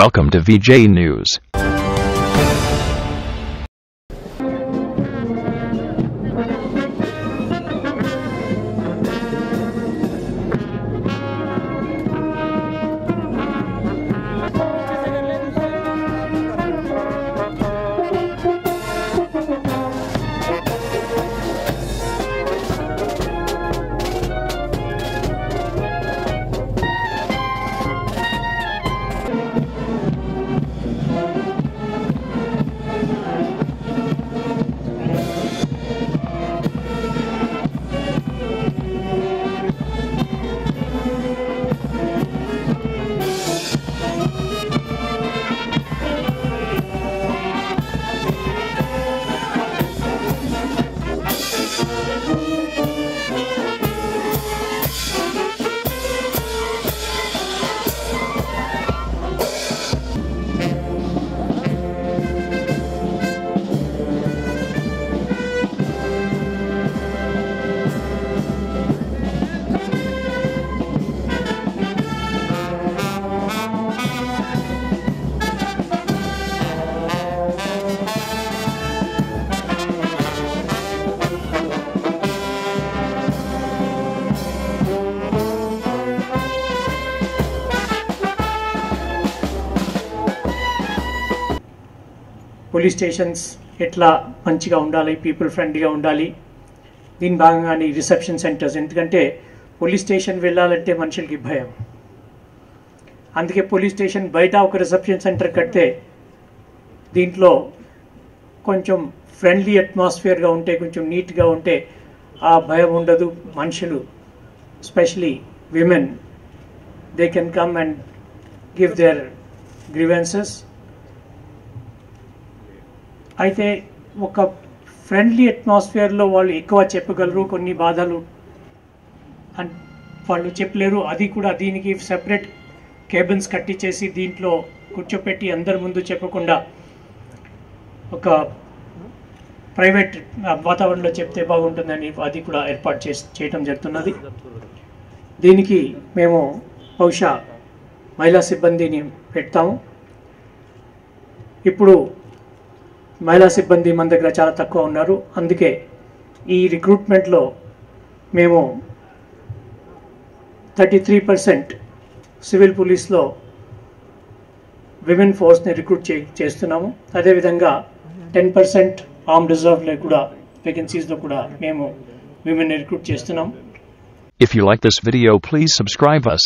Welcome to VJ News. Police stations ఎట్లా మంచిగా ఉండాలి పీపుల్ ఫ్రెండ్లీగా ఉండాలి దీని భాగంగానే రిసెప్షన్ సెంటర్స్. ఎందుకంటే పోలీస్ స్టేషన్ వెళ్ళాలంటే మనుషులకి భయం. అందుకే పోలీస్ స్టేషన్ బయట ఒక రిసెప్షన్ సెంటర్ కడితే దీంట్లో కొంచెం ఫ్రెండ్లీ అట్మాస్ఫియర్గా ఉంటే కొంచెం నీట్గా ఉంటే ఆ భయం ఉండదు. మనుషులు specially women they can come and give their grievances. అయితే ఒక ఫ్రెండ్లీ అట్మాస్ఫియర్లో వాళ్ళు ఎక్కువ చెప్పగలరు కొన్ని బాధలు అండ్ వాళ్ళు చెప్పలేరు. అది కూడా దీనికి సెపరేట్ కేబిన్స్ కట్టించేసి దీంట్లో కూర్చోపెట్టి అందరి ముందు చెప్పకుండా ఒక ప్రైవేట్ వాతావరణంలో చెప్తే బాగుంటుందని అది కూడా ఏర్పాటు చేసి చేయటం జరుగుతున్నది. దీనికి మేము బహుశా మహిళా సిబ్బందిని పెడతాము. ఇప్పుడు మహిళా సిబ్బంది మన దగ్గర చాలా తక్కువ ఉన్నారు. అందుకే ఈ రిక్రూట్మెంట్లో మేము థర్టీ త్రీ పర్సెంట్ సివిల్ పోలీస్లో విమెన్ ఫోర్స్ని రిక్రూట్ చే చేస్తున్నాము. అదేవిధంగా టెన్ పర్సెంట్ ఆర్మ్ రిజర్వ్లో కూడా వేకెన్సీస్లో కూడా మేము విమెన్ రిక్రూట్ చేస్తున్నాము If you like this video, please subscribe us.